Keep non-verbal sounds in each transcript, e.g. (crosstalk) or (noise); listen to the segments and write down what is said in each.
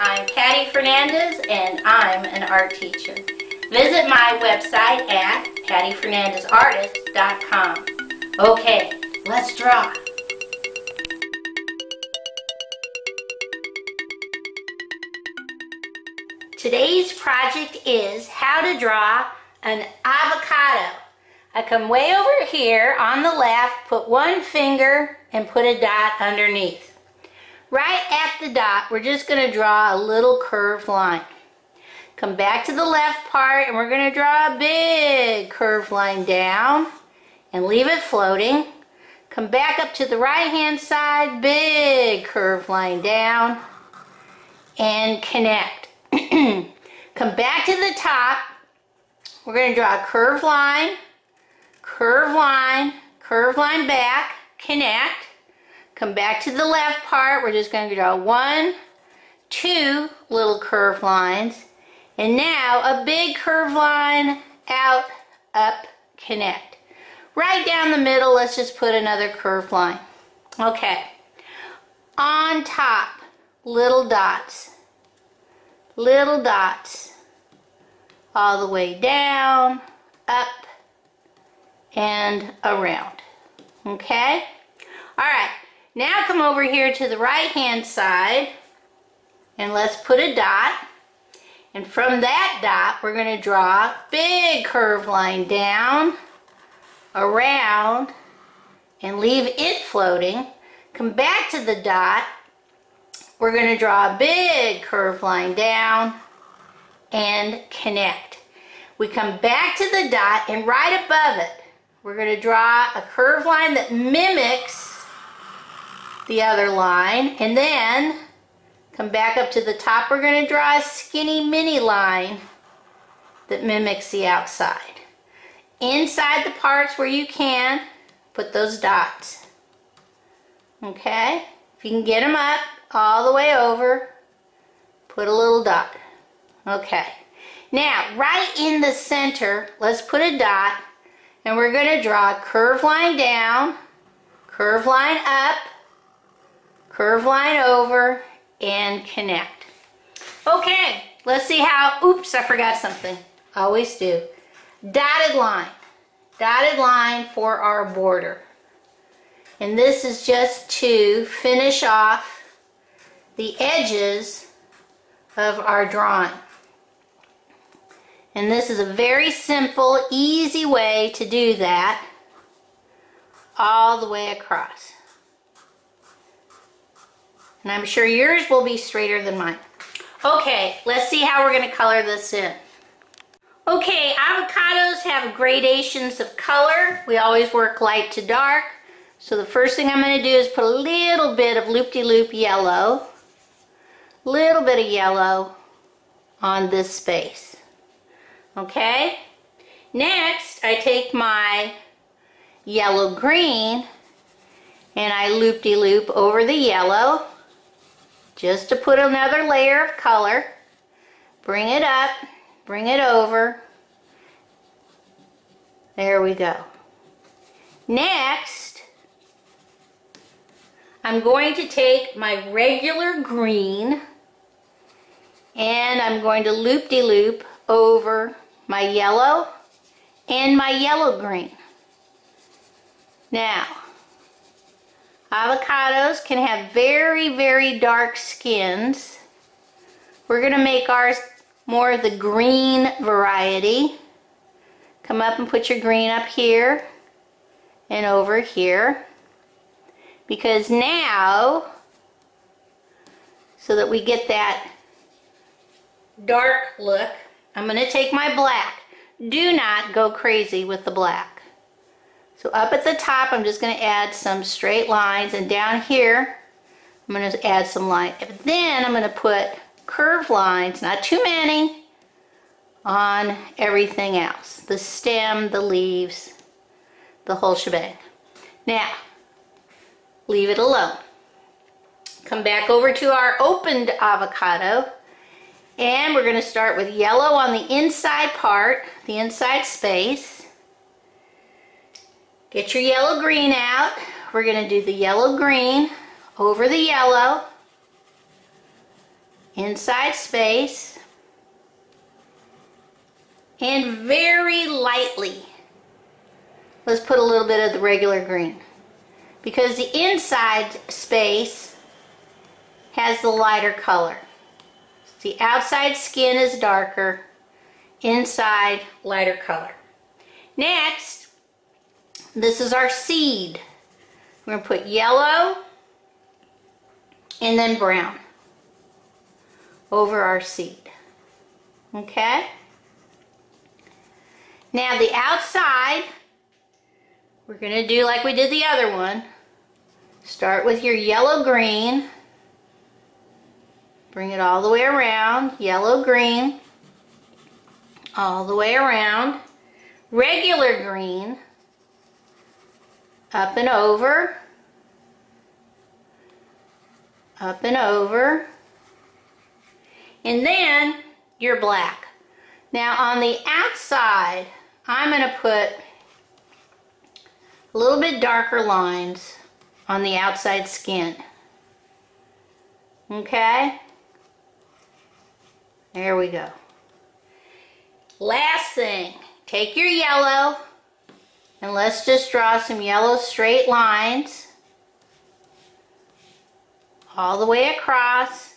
I'm Patty Fernandez and I'm an art teacher. Visit my website at pattyfernandezartist.com. Okay, let's draw. Today's project is how to draw an avocado. I come way over here on the left, put one finger and put a dot underneath. Right at the dot, we're just going to draw a little curved line. Come back to the left part and we're going to draw a big curved line down and leave it floating. Come back up to the right hand side, big curved line down and connect. (clears throat) Come back to the top. We're going to draw a curved line, curved line, curved line back, connect. Come back to the left part. We're just going to draw one, two little curved lines. And now a big curved line out, up, connect. Right down the middle, let's just put another curved line. Okay. On top, little dots. Little dots. All the way down, up, and around. Okay? All right. Now come over here to the right hand side and let's put a dot. And from that dot, we're going to draw a big curved line down, around, and leave it floating. Come back to the dot. We're going to draw a big curved line down and connect. We come back to the dot and right above it, we're going to draw a curved line that mimics the other line and then come back up to the top. We're going to draw a skinny mini line that mimics the outside. Inside the parts where you can put those dots. Okay? If you can get them up all the way over put a little dot. Okay. Now right in the center let's put a dot and we're going to draw a curved line down curved line up curve line over, and connect. Okay, let's see how, oops, I forgot something. Always do. Dotted line. Dotted line for our border. And this is just to finish off the edges of our drawing. And this is a very simple, easy way to do that all the way across. And I'm sure yours will be straighter than mine. Okay, let's see how we're to color this in. Okay, avocados have gradations of color. We always work light to dark. So the first thing I'm to do is put a little bit of loop-de-loop -loop yellow, little bit of yellow on this space. Okay? Next, I take my yellow green and I loop-de-loop -loop over the yellow just to put another layer of color. Bring it up, bring it over. There we go. Next, I'm going to take my regular green and I'm going to loop-de-loop -loop over my yellow and my yellow green. Now, Avocados can have very, very dark skins. We're going to make ours more of the green variety. Come up and put your green up here and over here. Because now, so that we get that dark look, I'm going to take my black. Do not go crazy with the black. So up at the top, I'm just going to add some straight lines, and down here, I'm going to add some line. lines. Then I'm going to put curved lines, not too many, on everything else. The stem, the leaves, the whole shebang. Now, leave it alone. Come back over to our opened avocado, and we're going to start with yellow on the inside part, the inside space. Get your yellow green out. We're going to do the yellow green over the yellow inside space, and very lightly, let's put a little bit of the regular green. Because the inside space has the lighter color. The outside skin is darker, inside lighter color. Next, this is our seed. We're going to put yellow and then brown over our seed. Okay? Now the outside, we're going to do like we did the other one. Start with your yellow green. Bring it all the way around. Yellow green. All the way around. Regular green. Up and over. Up and over. And then your black. Now on the outside, I'm going to put a little bit darker lines on the outside skin. Okay? There we go. Last thing, take your yellow and let's just draw some yellow straight lines all the way across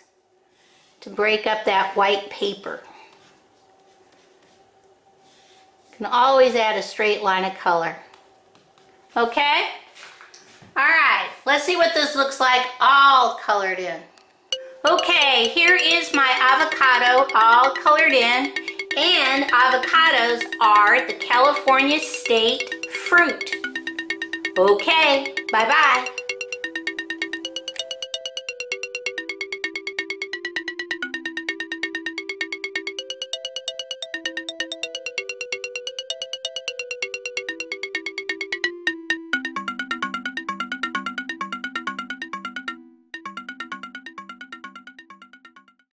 to break up that white paper. You can always add a straight line of color. Okay? Alright, let's see what this looks like all colored in. Okay, here is my avocado all colored in. And avocados are the California state fruit. Okay, bye-bye.